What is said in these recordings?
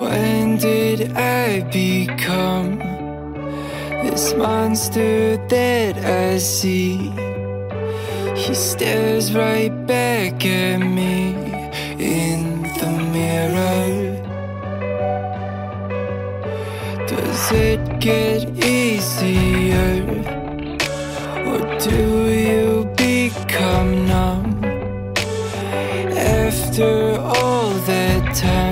When did I become this monster that I see? He stares right back at me in the mirror. Does it get easier? Or do you become numb? After all that time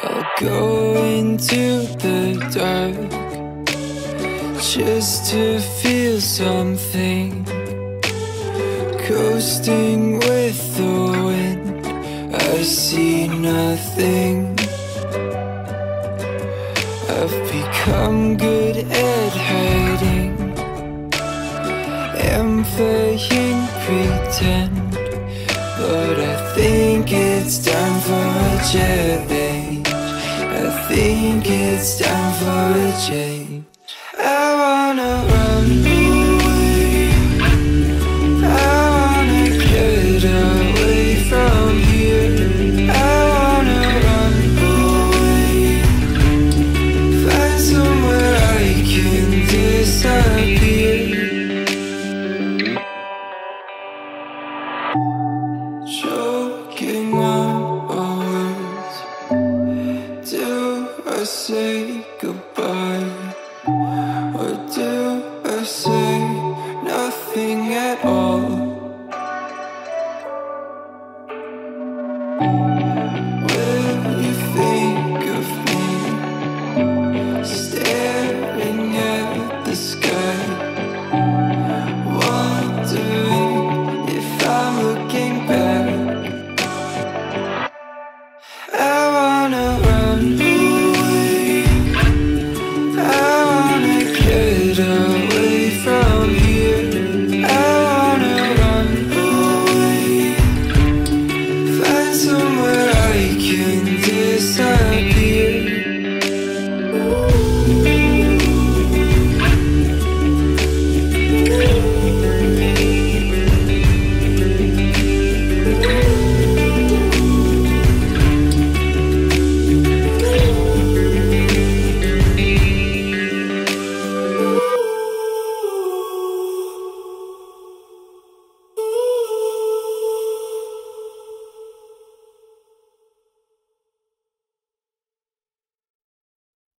I'll go into the dark just to feel something. Coasting with the wind, I see nothing. I've become good at hiding, am playing pretend. But I think it's time for a change. Think it's time for a change. I wanna run away. I wanna get away from here. I wanna run away. Find somewhere I can disappear. Say goodbye?